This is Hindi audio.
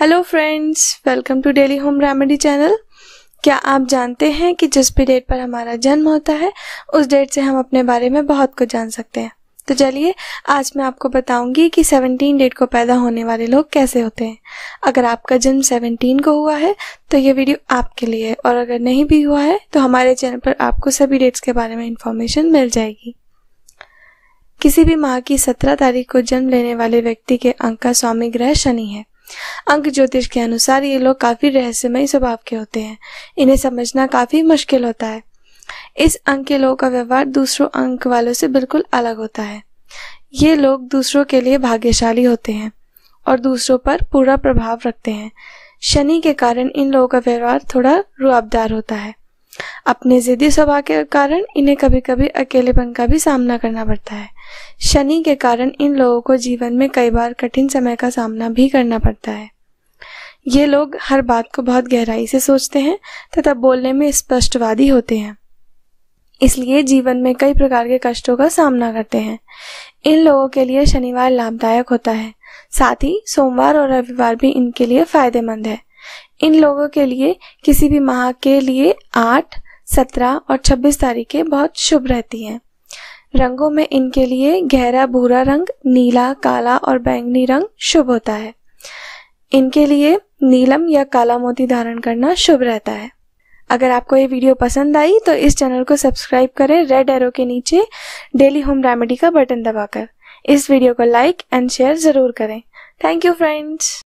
Hello friends welcome to daily home remedy channel क्या आप जानते हैं कि जिस भी डेट पर हमारा जन्म होता है, उस डेट से हम अपने बारे में बहुत कुछ जान सकते हैं। तो चलिए, आज मैं आपको बताऊँगी कि 17 डेट को पैदा होने वाले लोग कैसे होते हैं। अगर आपका जन्म 17 को हुआ है तो ये वीडियो आपके लिए है। और अगर नहीं भी हुआ है तो हमारे चैनल पर आपको सभी डेट्स के बारे में इंफॉर्मेशन मिल जाएगी। किसी भी माह की 17 तारीख को जन्म लेने वाले व्यक्ति के अंक का स्वामी ग्रह शनि है। अंक ज्योतिष के अनुसार ये लोग काफ़ी रहस्यमय स्वभाव के होते हैं। इन्हें समझना काफ़ी मुश्किल होता है। इस अंक के लोगों का व्यवहार दूसरों अंक वालों से बिल्कुल अलग होता है। ये लोग दूसरों के लिए भाग्यशाली होते हैं और दूसरों पर पूरा प्रभाव रखते हैं। शनि के कारण इन लोगों का व्यवहार थोड़ा रुआबदार होता है। अपने जिद्दी स्वभाव के कारण इन्हें कभी कभी अकेलेपन का भी सामना करना पड़ता है। शनि के कारण इन लोगों को जीवन में कई बार कठिन समय का सामना भी करना पड़ता है। ये लोग हर बात को बहुत गहराई से सोचते हैं तथा बोलने में स्पष्टवादी होते हैं। इसलिए जीवन में कई प्रकार के कष्टों का सामना करते हैं। इन लोगों के लिए शनिवार लाभदायक होता है। साथ ही सोमवार और रविवार भी इनके लिए फ़ायदेमंद है। इन लोगों के लिए किसी भी माह के लिए आठ सत्रह और छब्बीस तारीखें बहुत शुभ रहती हैं। रंगों में इनके लिए गहरा भूरा रंग, नीला, काला और बैंगनी रंग शुभ होता है। इनके लिए नीलम या काला मोती धारण करना शुभ रहता है। अगर आपको ये वीडियो पसंद आई तो इस चैनल को सब्सक्राइब करें रेड एरो के नीचे डेली होम रेमेडी का बटन दबाकर। इस वीडियो को लाइक एंड शेयर ज़रूर करें। Thank you friends.